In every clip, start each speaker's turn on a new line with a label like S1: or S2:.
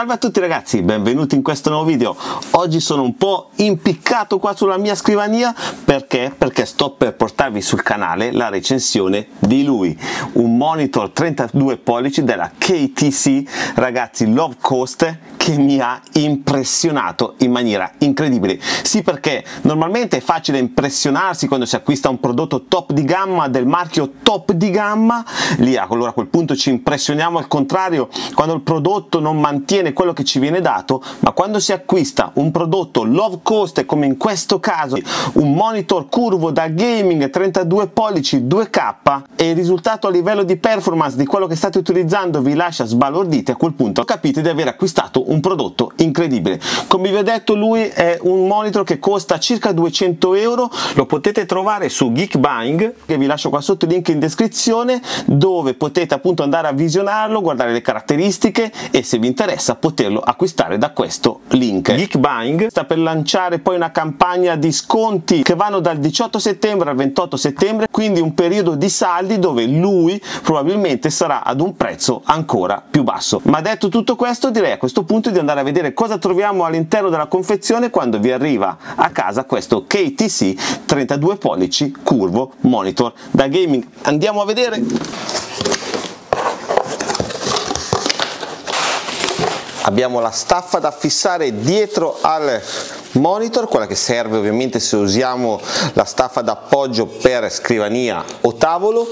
S1: Salve a tutti ragazzi, benvenuti in questo nuovo video. Oggi sono un po' impiccato qua sulla mia scrivania perché? Perché sto per portarvi sul canale la recensione di lui, un monitor 32 pollici della KTC, ragazzi Love Coast che mi ha impressionato in maniera incredibile. Sì, perché normalmente è facile impressionarsi quando si acquista un prodotto top di gamma del marchio top di gamma, lì allora a quel punto ci impressioniamo al contrario quando il prodotto non mantiene quello che ci viene dato, ma quando si acquista un prodotto low cost come in questo caso un monitor curvo da gaming 32 pollici 2K e il risultato a livello di performance di quello che state utilizzando vi lascia sbalorditi, a quel punto capite di aver acquistato un prodotto incredibile. Come vi ho detto lui è un monitor che costa circa 200 euro, lo potete trovare su Geekbuying che vi lascio qua sotto il link in descrizione dove potete appunto andare a visionarlo, guardare le caratteristiche e se vi interessa poterlo acquistare da questo link. Geekbuying sta per lanciare poi una campagna di sconti che vanno dal 18 settembre al 28 settembre, quindi un periodo di saldi dove lui probabilmente sarà ad un prezzo ancora più basso. Ma detto tutto questo direi a questo punto di andare a vedere cosa troviamo all'interno della confezione quando vi arriva a casa questo KTC 32 pollici curvo monitor da gaming. Andiamo a vedere. Abbiamo la staffa da fissare dietro al monitor, quella che serve ovviamente se usiamo la staffa d'appoggio per scrivania o tavolo.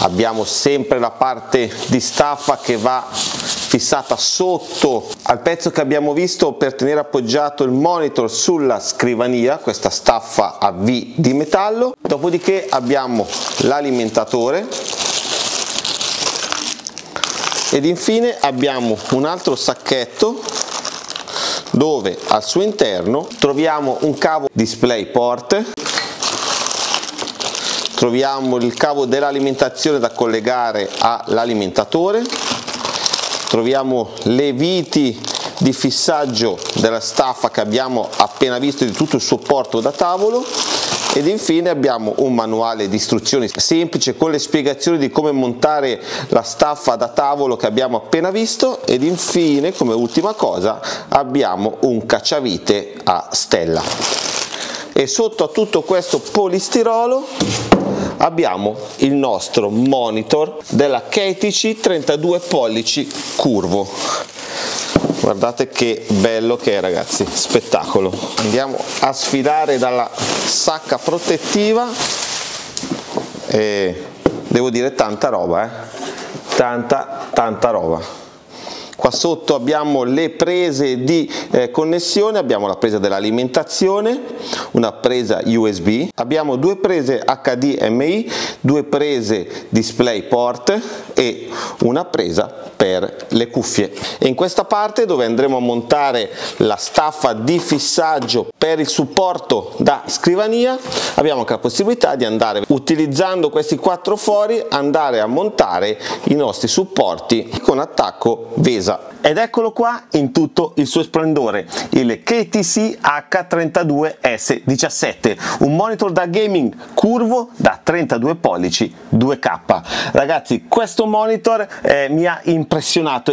S1: Abbiamo sempre la parte di staffa che va fissata sotto al pezzo che abbiamo visto per tenere appoggiato il monitor sulla scrivania, questa staffa a V di metallo, dopodiché abbiamo l'alimentatore ed infine abbiamo un altro sacchetto dove al suo interno troviamo un cavo DisplayPort troviamo il cavo dell'alimentazione da collegare all'alimentatore. Troviamo le viti di fissaggio della staffa che abbiamo appena visto di tutto il supporto da tavolo. Ed infine abbiamo un manuale di istruzioni semplice con le spiegazioni di come montare la staffa da tavolo che abbiamo appena visto. Ed infine come ultima cosa abbiamo un cacciavite a stella. E sotto a tutto questo polistirolo abbiamo il nostro monitor della KTC 32 pollici curvo guardate che bello che è ragazzi. Spettacolo. Andiamo a sfilare dalla sacca protettiva. E devo dire tanta roba eh? tanta tanta roba. Qua sotto abbiamo le prese di eh, connessione abbiamo la presa dell'alimentazione una presa USB abbiamo due prese HDMI due prese DisplayPort e una presa per le cuffie. E in questa parte dove andremo a montare la staffa di fissaggio per il supporto da scrivania abbiamo anche la possibilità di andare utilizzando questi quattro fori andare a montare i nostri supporti con attacco VESA. Ed eccolo qua in tutto il suo splendore il KTC H32S17 un monitor da gaming curvo da 32 pollici 2K ragazzi questo monitor eh, mi ha impressionato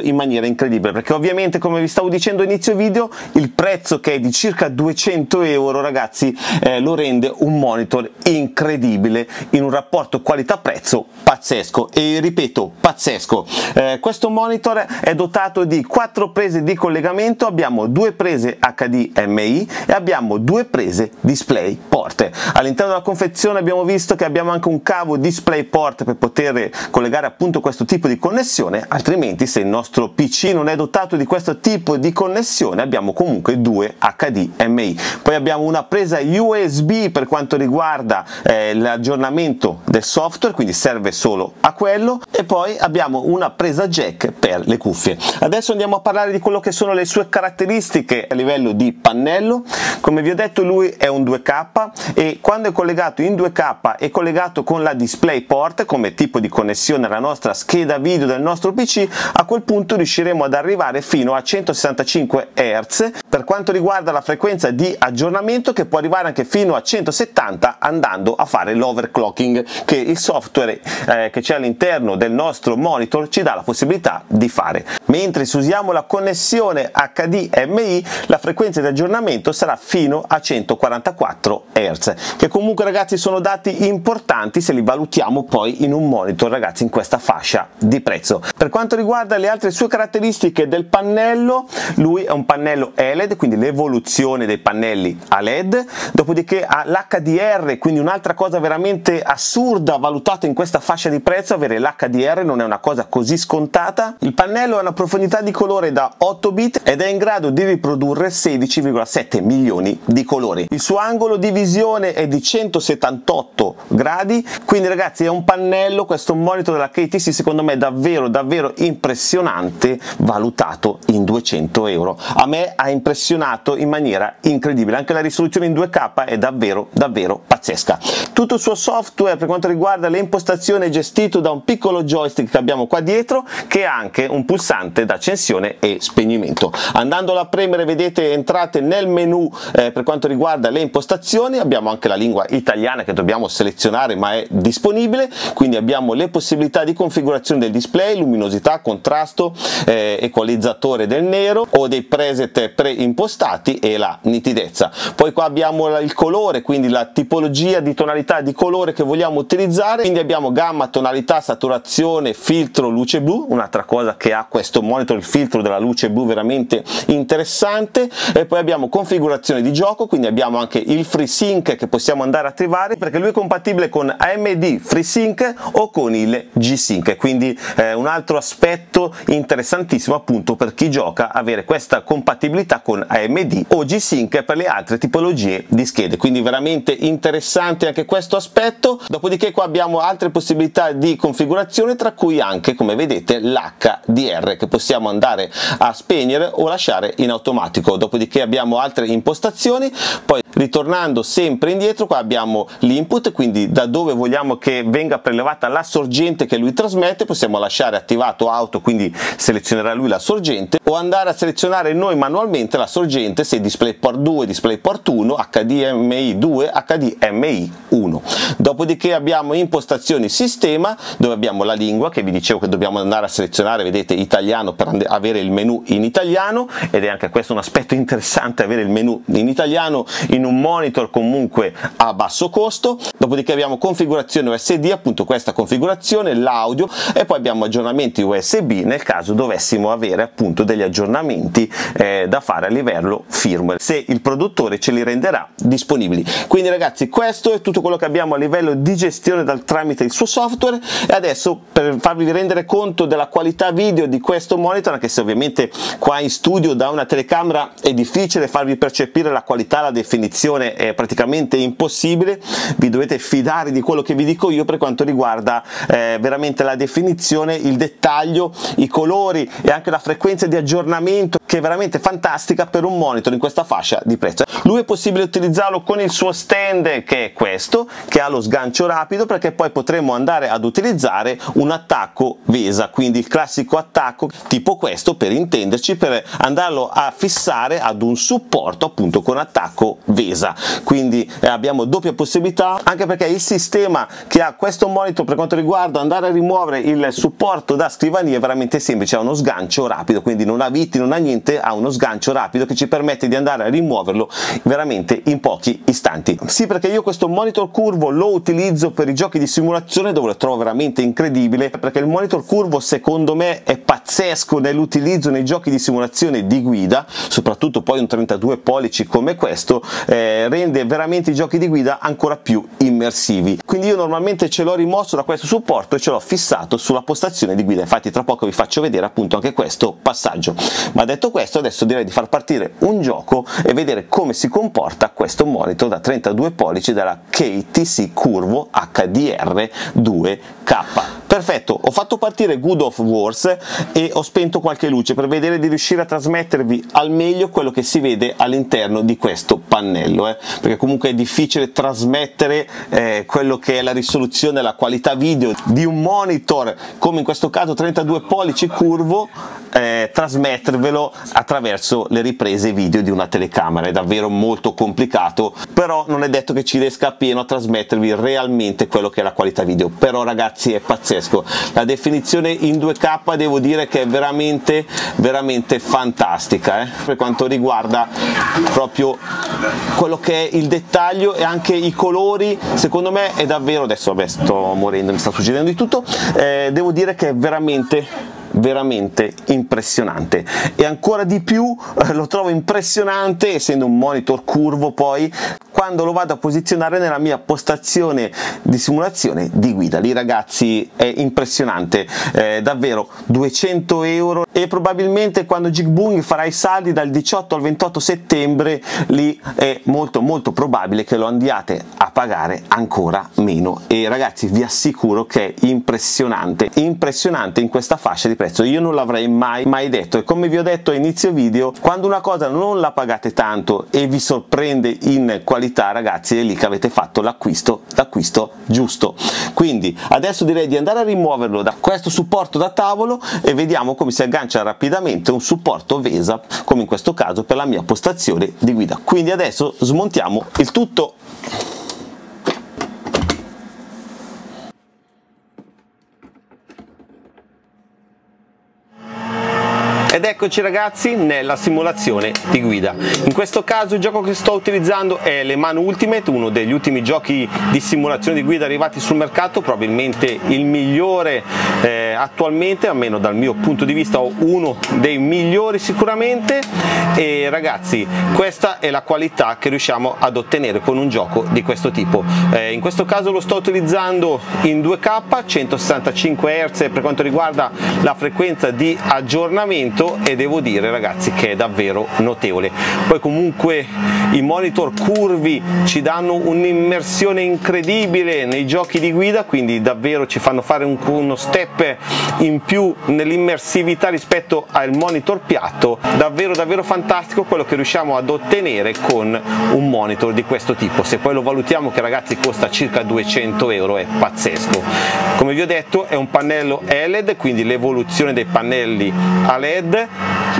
S1: in maniera incredibile perché ovviamente come vi stavo dicendo inizio video il prezzo che è di circa 200 euro ragazzi eh, lo rende un monitor incredibile in un rapporto qualità prezzo pazzesco. E ripeto pazzesco. Eh, questo monitor è dotato di quattro prese di collegamento abbiamo due prese HDMI e abbiamo due prese display port all'interno della confezione abbiamo visto che abbiamo anche un cavo display port per poter collegare appunto questo tipo di connessione altrimenti se il nostro pc non è dotato di questo tipo di connessione abbiamo comunque due HDMI poi abbiamo una presa USB per quanto riguarda eh, l'aggiornamento del software quindi serve solo a quello e poi abbiamo una presa jack per le cuffie. Adesso andiamo a parlare di quello che sono le sue caratteristiche a livello di pannello. Come vi ho detto lui è un 2K e quando è collegato in 2K è collegato con la DisplayPort come tipo di connessione alla nostra scheda video del nostro PC a quel punto riusciremo ad arrivare fino a 165 Hz. Per quanto riguarda la frequenza di aggiornamento che può arrivare anche fino a 170 andando a fare l'overclocking che il software eh, che c'è all'interno del nostro monitor ci dà la possibilità di fare. Mentre se usiamo la connessione HDMI la frequenza di aggiornamento sarà fino a 144 Hz. Che comunque ragazzi sono dati importanti se li valutiamo poi in un monitor ragazzi in questa fascia di prezzo. Per quanto riguarda le altre sue caratteristiche del pannello. Lui è un pannello LED quindi l'evoluzione dei pannelli a LED dopodiché ha l'HDR quindi un'altra cosa veramente assurda valutata in questa fascia di prezzo avere l'HDR non è una cosa così scontata. Il pannello ha una profondità di colore da 8 bit ed è in grado di riprodurre 16,7 milioni di colori. Il suo angolo di visione è di 178 gradi quindi ragazzi è un pannello questo monitor della KTC secondo me davvero davvero impressionante valutato in 200 euro. A me ha impressionato in maniera incredibile anche la risoluzione in 2k è davvero davvero pazzesca. Tutto il suo software per quanto riguarda le impostazioni è gestito da un piccolo joystick che abbiamo qua dietro che ha anche un pulsante d'accensione e spegnimento. Andandolo a premere vedete entrate nel menu eh, per quanto riguarda le impostazioni. Abbiamo anche la lingua italiana che dobbiamo selezionare ma è disponibile. Quindi abbiamo le possibilità di configurazione del display luminosità contrasto eh, equalizzatore del nero o dei preset preimpostati e la nitidezza. Poi qua abbiamo il colore quindi la tipologia di tonalità di colore che vogliamo utilizzare. Quindi abbiamo gamma tonalità saturazione filtro luce blu. Un'altra cosa che ha questo monitor il filtro della luce blu veramente interessante. E poi abbiamo configurazione di gioco quindi abbiamo anche il FreeSync che possiamo andare a attivare perché lui è compatibile con AMD FreeSync o con il G-Sync quindi eh, un altro aspetto interessantissimo appunto per chi gioca avere questa compatibilità con AMD o G-Sync per le altre tipologie di schede. Quindi veramente interessante anche questo aspetto. Dopodiché qua abbiamo altre possibilità di configurazione tra cui anche come vedete l'HDR che possiamo andare a spegnere o lasciare in automatico. Dopodiché abbiamo altre impostazioni. Poi ritornando sempre indietro qua abbiamo l'input. Quindi da dove vogliamo che venga prelevata la sorgente che lui trasmette possiamo lasciare attivato auto quindi selezionerà lui la sorgente o andare a selezionare noi manualmente la sorgente se DisplayPort 2 DisplayPort 1 HDMI 2 HDMI 1 dopodiché abbiamo impostazioni sistema dove abbiamo la lingua che vi dicevo che dobbiamo andare a selezionare vedete italiano per avere il menu in italiano ed è anche questo un aspetto interessante avere il menu in italiano in un monitor comunque a basso costo. Dopodiché abbiamo configurazione USD appunto questa configurazione l'audio e poi abbiamo aggiornamenti USB nel caso dovessimo avere appunto degli aggiornamenti eh, da fare a livello firmware. Se il produttore ce li renderà disponibili. Quindi ragazzi questo è tutto quello che abbiamo a livello di gestione dal tramite il suo software. E adesso per farvi rendere conto della qualità video di questo monitor anche se ovviamente qua in studio da una telecamera è difficile farvi percepire la qualità la definizione è praticamente impossibile. Vi dovete fidare di quello che vi dico io per quanto riguarda eh, veramente la definizione il dettaglio i colori e anche la frequenza di aggiornamento che è veramente fantastica per un monitor in questa fascia di prezzo. Lui è possibile utilizzarlo con il suo stand che è questo che ha lo sgancio rapido perché poi potremo andare ad utilizzare un attacco VESA quindi il classico attacco tipo questo per intenderci per andarlo a fissare ad un supporto appunto con attacco VESA. Quindi eh, abbiamo doppia possibilità anche perché il sistema che ha questo monitor per quanto riguarda andare a rimuovere il supporto da scrivania è veramente semplice ha uno sgancio rapido quindi non ha viti non ha niente ha uno sgancio rapido che ci permette di andare a rimuoverlo veramente in pochi istanti. Sì perché io questo monitor curvo lo utilizzo per i giochi di simulazione dove lo trovo veramente incredibile perché il monitor curvo secondo me è pazzesco nell'utilizzo nei giochi di simulazione di guida soprattutto poi un 32 pollici come questo eh, rende veramente i giochi di guida ancora più immersivi. Quindi io normalmente ce l'ho rimosso da questo supporto e ce l'ho fissato sulla postazione di guida. Infatti tra poco vi faccio vedere appunto anche questo passaggio. Ma detto questo adesso direi di far partire un gioco e vedere come si comporta questo monitor da 32 pollici della KTC Curvo HDR 2K perfetto ho fatto partire Good of Wars e ho spento qualche luce per vedere di riuscire a trasmettervi al meglio quello che si vede all'interno di questo pannello eh? perché comunque è difficile trasmettere eh, quello che è la risoluzione la qualità video di un monitor come in questo caso 32 pollici curvo eh, trasmettervelo attraverso le riprese video di una telecamera. È davvero molto complicato però non è detto che ci riesca appieno a trasmettervi realmente quello che è la qualità video. Però ragazzi è pazzesco la definizione in 2k devo dire che è veramente veramente fantastica eh? per quanto riguarda proprio quello che è il dettaglio e anche i colori secondo me è davvero adesso vabbè sto morendo mi sta succedendo di tutto eh, devo dire che è veramente veramente impressionante e ancora di più eh, lo trovo impressionante essendo un monitor curvo poi quando lo vado a posizionare nella mia postazione di simulazione di guida. Lì ragazzi è impressionante. Eh, davvero 200 euro. E probabilmente quando Jigboom farà i saldi dal 18 al 28 settembre lì è molto molto probabile che lo andiate a pagare ancora meno. E ragazzi vi assicuro che è impressionante. Impressionante in questa fascia di prezzo. Io non l'avrei mai mai detto. E come vi ho detto a inizio video quando una cosa non la pagate tanto e vi sorprende in qualità ragazzi è lì che avete fatto l'acquisto l'acquisto giusto. Quindi adesso direi di andare a rimuoverlo da questo supporto da tavolo e vediamo come si aggancia rapidamente un supporto VESA come in questo caso per la mia postazione di guida. Quindi adesso smontiamo il tutto eccoci ragazzi nella simulazione di guida. In questo caso il gioco che sto utilizzando è Le Manu Ultimate, uno degli ultimi giochi di simulazione di guida arrivati sul mercato, probabilmente il migliore eh, attualmente, almeno dal mio punto di vista, o uno dei migliori sicuramente. E ragazzi, questa è la qualità che riusciamo ad ottenere con un gioco di questo tipo. Eh, in questo caso lo sto utilizzando in 2K, 165 Hz per quanto riguarda la frequenza di aggiornamento e devo dire ragazzi che è davvero notevole. Poi comunque i monitor curvi ci danno un'immersione incredibile nei giochi di guida quindi davvero ci fanno fare un, uno step in più nell'immersività rispetto al monitor piatto. Davvero davvero fantastico quello che riusciamo ad ottenere con un monitor di questo tipo. Se poi lo valutiamo che ragazzi costa circa 200 euro è pazzesco. Come vi ho detto è un pannello LED quindi l'evoluzione dei pannelli a LED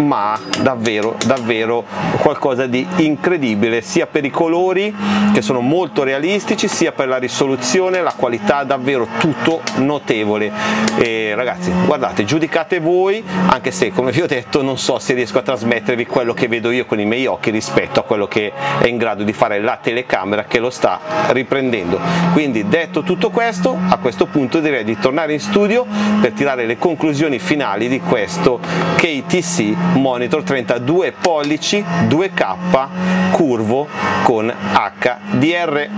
S1: ma davvero davvero qualcosa di incredibile sia per i colori che sono molto realistici sia per la risoluzione la qualità davvero tutto notevole. E ragazzi guardate giudicate voi anche se come vi ho detto non so se riesco a trasmettervi quello che vedo io con i miei occhi rispetto a quello che è in grado di fare la telecamera che lo sta riprendendo. Quindi detto tutto questo a questo punto direi di tornare in studio per tirare le conclusioni finali di questo Kate TC monitor 32 pollici 2K curvo con HDR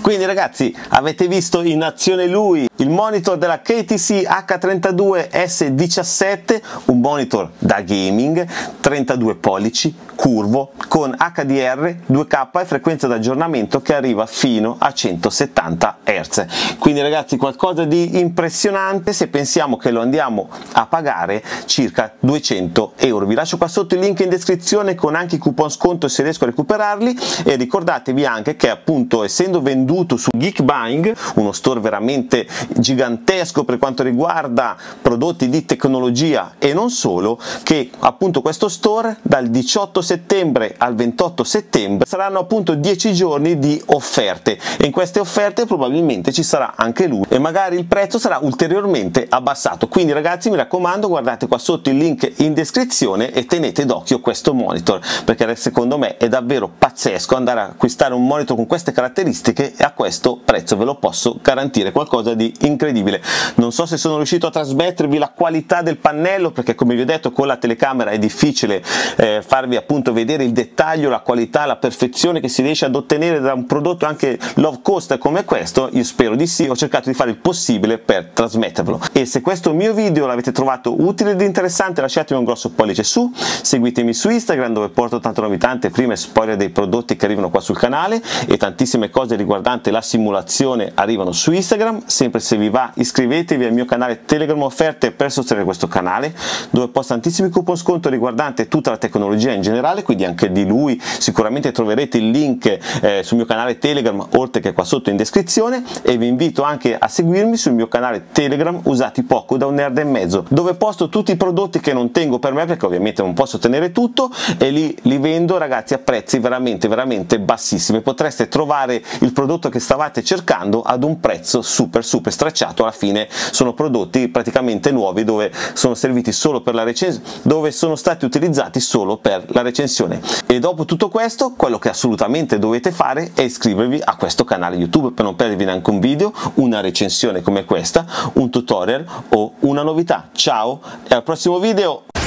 S1: quindi ragazzi avete visto in azione lui il monitor della KTC H32 S17 un monitor da gaming 32 pollici curvo con HDR 2K e frequenza d'aggiornamento che arriva fino a 170 Hz. Quindi ragazzi qualcosa di impressionante. Se pensiamo che lo andiamo a pagare circa 200 euro. Vi lascio qua sotto il link in descrizione con anche i coupon sconto se riesco a recuperarli. E ricordatevi anche che appunto essendo venduto su Geekbuying uno store veramente gigantesco per quanto riguarda prodotti di tecnologia e non solo che appunto questo store dal 18 settembre al 28 settembre saranno appunto 10 giorni di offerte. E in queste offerte probabilmente ci sarà anche lui e magari il prezzo sarà ulteriormente abbassato. Quindi ragazzi mi raccomando guardate qua sotto il link in descrizione e tenete d'occhio questo monitor perché secondo me è davvero pazzesco andare a acquistare un monitor con queste caratteristiche e a questo prezzo ve lo posso garantire qualcosa di incredibile. Non so se sono riuscito a trasmettervi la qualità del pannello perché come vi ho detto con la telecamera è difficile eh, farvi appunto appunto vedere il dettaglio, la qualità, la perfezione che si riesce ad ottenere da un prodotto anche low cost come questo, io spero di sì, ho cercato di fare il possibile per trasmettervelo. E se questo mio video l'avete trovato utile ed interessante lasciatemi un grosso pollice su, seguitemi su Instagram dove porto tante novità, prime spoiler dei prodotti che arrivano qua sul canale e tantissime cose riguardanti la simulazione arrivano su Instagram, sempre se vi va iscrivetevi al mio canale Telegram offerte per sostenere questo canale dove posto tantissimi coupon sconto riguardanti tutta la tecnologia in generale, quindi anche di lui sicuramente troverete il link eh, sul mio canale Telegram oltre che qua sotto in descrizione e vi invito anche a seguirmi sul mio canale Telegram usati poco da un nerd e mezzo dove posto tutti i prodotti che non tengo per me perché ovviamente non posso tenere tutto e lì li vendo ragazzi a prezzi veramente veramente bassissimi. Potreste trovare il prodotto che stavate cercando ad un prezzo super super stracciato. Alla fine sono prodotti praticamente nuovi dove sono serviti solo per la recensione dove sono stati utilizzati solo per la recensione. E dopo tutto questo quello che assolutamente dovete fare è iscrivervi a questo canale youtube per non perdervi neanche un video una recensione come questa un tutorial o una novità. Ciao e al prossimo video